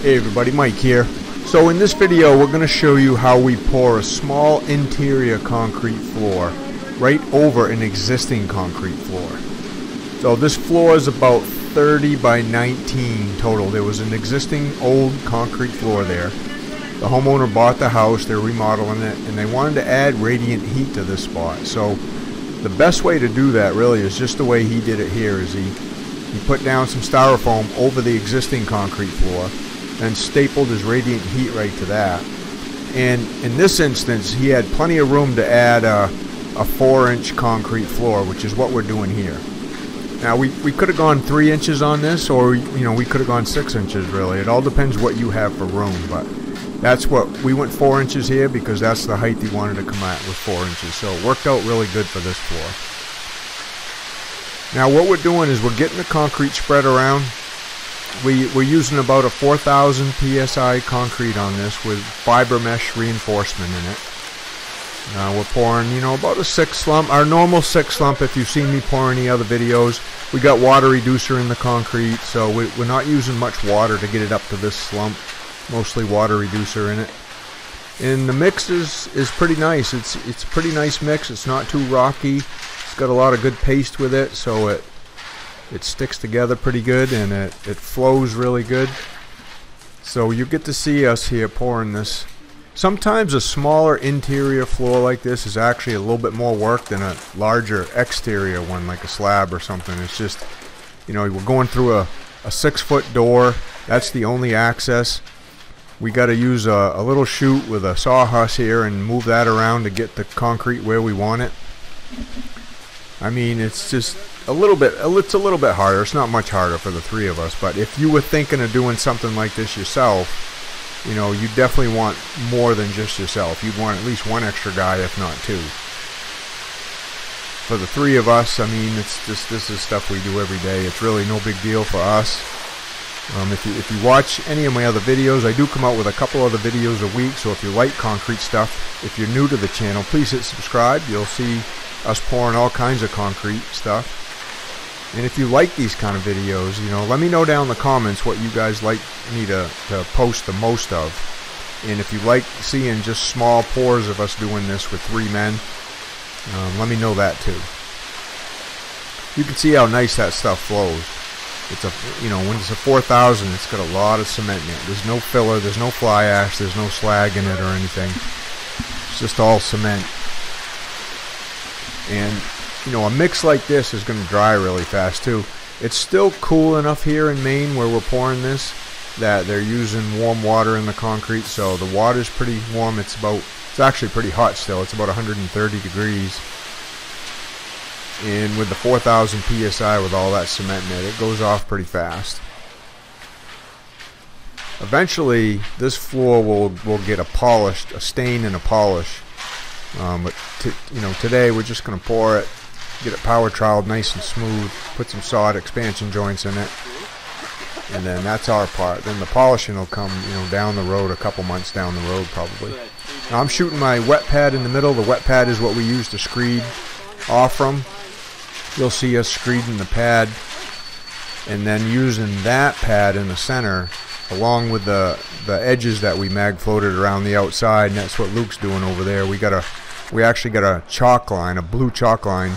Hey everybody, Mike here. So in this video we're going to show you how we pour a small interior concrete floor right over an existing concrete floor. So this floor is about 30 by 19 total. There was an existing old concrete floor there. The homeowner bought the house, they're remodeling it, and they wanted to add radiant heat to this spot. So the best way to do that really is just the way he did it here is he, he put down some styrofoam over the existing concrete floor and stapled his radiant heat right to that. And in this instance, he had plenty of room to add a, a four inch concrete floor, which is what we're doing here. Now we, we could have gone three inches on this, or you know we could have gone six inches. Really, it all depends what you have for room. But that's what we went four inches here because that's the height he wanted to come at with four inches. So it worked out really good for this floor. Now what we're doing is we're getting the concrete spread around we, we're using about a 4,000 psi concrete on this with fiber mesh reinforcement in it. Uh, we're pouring, you know, about a six slump. Our normal six slump, if you've seen me pour any other videos, we got water reducer in the concrete, so we, we're not using much water to get it up to this slump. Mostly water reducer in it. And the mix is, is pretty nice. It's it's a pretty nice mix. It's not too rocky. It's got a lot of good paste with it, so it it sticks together pretty good and it, it flows really good. So you get to see us here pouring this. Sometimes a smaller interior floor like this is actually a little bit more work than a larger exterior one like a slab or something. It's just, you know, we're going through a, a six foot door. That's the only access. We got to use a, a little chute with a sawhorse here and move that around to get the concrete where we want it. I mean, it's just a little bit it's a little bit harder. It's not much harder for the three of us but if you were thinking of doing something like this yourself you know you definitely want more than just yourself. You'd want at least one extra guy if not two. For the three of us I mean it's just this is stuff we do every day. It's really no big deal for us. Um, if you if you watch any of my other videos I do come out with a couple other videos a week. So if you like concrete stuff if you're new to the channel please hit subscribe. You'll see us pouring all kinds of concrete stuff and if you like these kind of videos, you know, let me know down in the comments what you guys like me to, to post the most of. And if you like seeing just small pours of us doing this with three men, um, let me know that too. You can see how nice that stuff flows. It's a, you know, when it's a 4000, it's got a lot of cement in it. There's no filler, there's no fly ash, there's no slag in it or anything. It's just all cement. And you know, a mix like this is going to dry really fast too. It's still cool enough here in Maine where we're pouring this that they're using warm water in the concrete, so the water's pretty warm. It's about, it's actually pretty hot still. It's about 130 degrees. And with the 4,000 psi with all that cement in it, it goes off pretty fast. Eventually, this floor will will get a polished, a stain and a polish. Um, but you know, today we're just going to pour it get it power troweled nice and smooth, put some sawed expansion joints in it, and then that's our part. Then the polishing will come, you know, down the road, a couple months down the road probably. Now I'm shooting my wet pad in the middle. The wet pad is what we use to screed off from. You'll see us screeding the pad, and then using that pad in the center, along with the the edges that we mag floated around the outside, and that's what Luke's doing over there. We got a we actually got a chalk line, a blue chalk line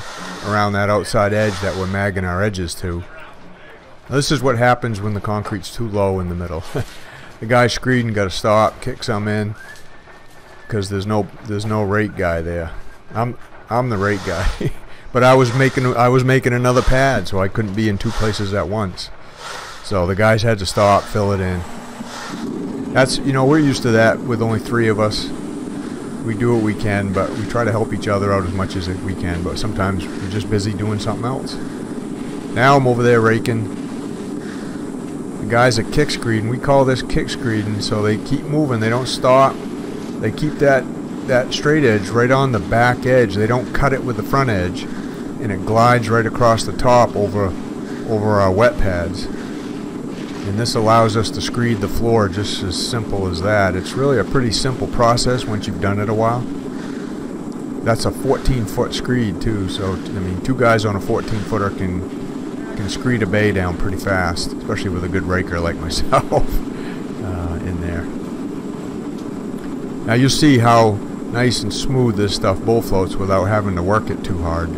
around that outside edge that we're magging our edges to. This is what happens when the concrete's too low in the middle. the guy screeding got to stop, kick some in, because there's no there's no rake guy there. I'm I'm the rake guy, but I was making I was making another pad, so I couldn't be in two places at once. So the guys had to stop, fill it in. That's you know we're used to that with only three of us we do what we can, but we try to help each other out as much as we can. But sometimes we're just busy doing something else. Now I'm over there raking. The guys at kick screeding, we call this kick screeding, so they keep moving. They don't stop. They keep that that straight edge right on the back edge. They don't cut it with the front edge, and it glides right across the top over over our wet pads and this allows us to screed the floor just as simple as that. It's really a pretty simple process once you've done it a while. That's a 14 foot screed too, so I mean two guys on a 14 footer can can screed a bay down pretty fast, especially with a good raker like myself. uh, in there. Now you'll see how nice and smooth this stuff bull floats without having to work it too hard.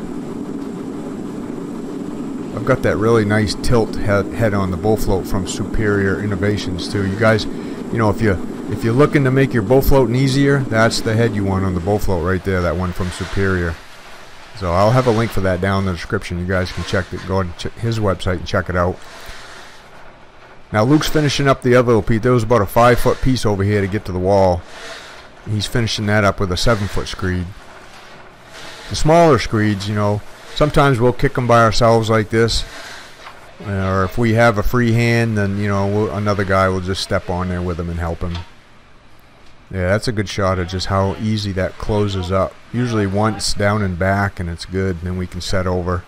I've got that really nice tilt head, head on the bull float from Superior Innovations too. You guys, you know, if you if you're looking to make your bull floating easier, that's the head you want on the bull float right there, that one from Superior. So I'll have a link for that down in the description. You guys can check it. Go on his website and check it out. Now Luke's finishing up the other little piece. There was about a five foot piece over here to get to the wall. He's finishing that up with a seven foot screed. The smaller screeds, you know, sometimes we'll kick them by ourselves like this. Uh, or if we have a free hand, then, you know, we'll, another guy will just step on there with him and help him. Yeah, that's a good shot of just how easy that closes up. Usually once down and back and it's good, then we can set over.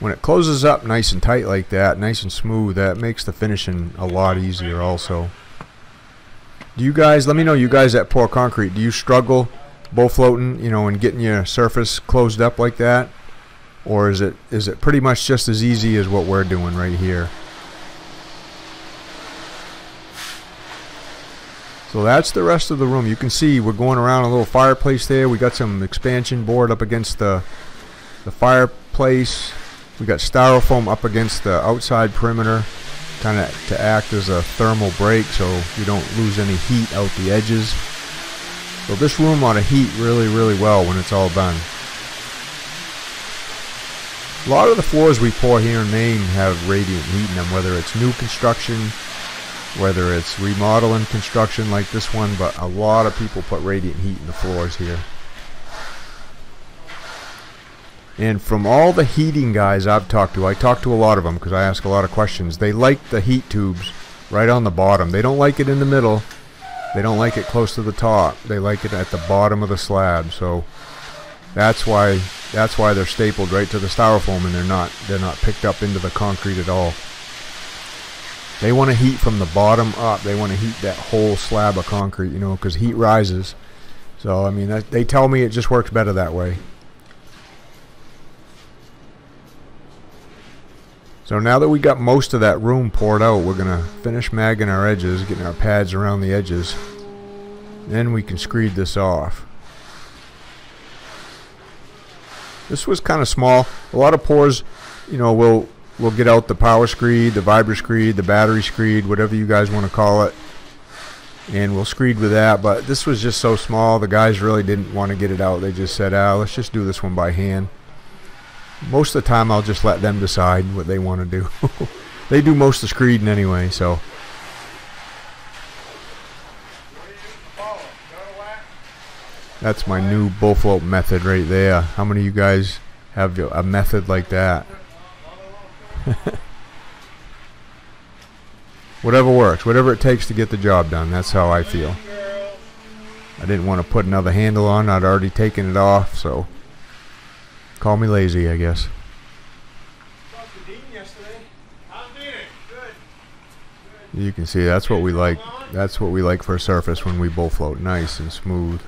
When it closes up nice and tight like that, nice and smooth, that makes the finishing a lot easier also. Do you guys, let me know, you guys that pour concrete, do you struggle bull floating, you know, and getting your surface closed up like that? Or is it is it pretty much just as easy as what we're doing right here? So that's the rest of the room. You can see we're going around a little fireplace there. We got some expansion board up against the the fireplace. We got styrofoam up against the outside perimeter, kind of to act as a thermal break so you don't lose any heat out the edges. So this room ought to heat really, really well when it's all done. A lot of the floors we pour here in Maine have radiant heat in them, whether it's new construction whether it's remodeling construction like this one, but a lot of people put radiant heat in the floors here. And from all the heating guys I've talked to, I talk to a lot of them because I ask a lot of questions. They like the heat tubes right on the bottom. They don't like it in the middle. They don't like it close to the top. They like it at the bottom of the slab. So that's why that's why they're stapled right to the styrofoam and they're not they're not picked up into the concrete at all. They want to heat from the bottom up. They want to heat that whole slab of concrete, you know, because heat rises. So, I mean, that, they tell me it just works better that way. So now that we got most of that room poured out, we're going to finish magging our edges, getting our pads around the edges. Then we can screed this off. This was kind of small. A lot of pours, you know, will we'll get out the power screed, the vibra screed, the battery screed, whatever you guys want to call it. And we'll screed with that. But this was just so small, the guys really didn't want to get it out. They just said, ah, let's just do this one by hand. Most of the time, I'll just let them decide what they want to do. they do most of the screeding anyway, so. That's my new bull float method right there. How many of you guys have a method like that? whatever works, whatever it takes to get the job done. That's how I feel. I didn't want to put another handle on. I'd already taken it off, so call me lazy, I guess. You can see that's what we like. That's what we like for a surface when we bull float, nice and smooth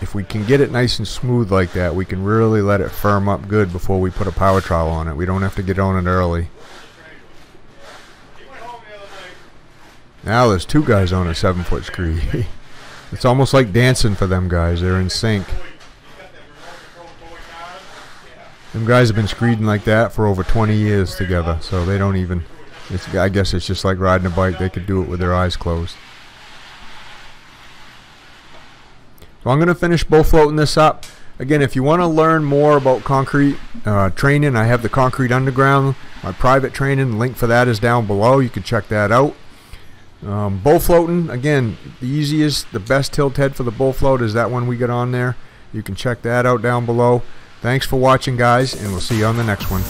if we can get it nice and smooth like that, we can really let it firm up good before we put a power trowel on it. We don't have to get on it early. Now there's two guys on a seven foot screed. it's almost like dancing for them guys. They're in sync. Them guys have been screeding like that for over 20 years together, so they don't even. I guess it's just like riding a bike. They could do it with their eyes closed. So I'm going to finish bull floating this up. Again, if you want to learn more about concrete uh, training, I have the Concrete Underground, my private training. The link for that is down below. You can check that out. Um, bull floating, again, the easiest, the best tilt head for the bull float is that one we got on there. You can check that out down below. Thanks for watching, guys, and we'll see you on the next one.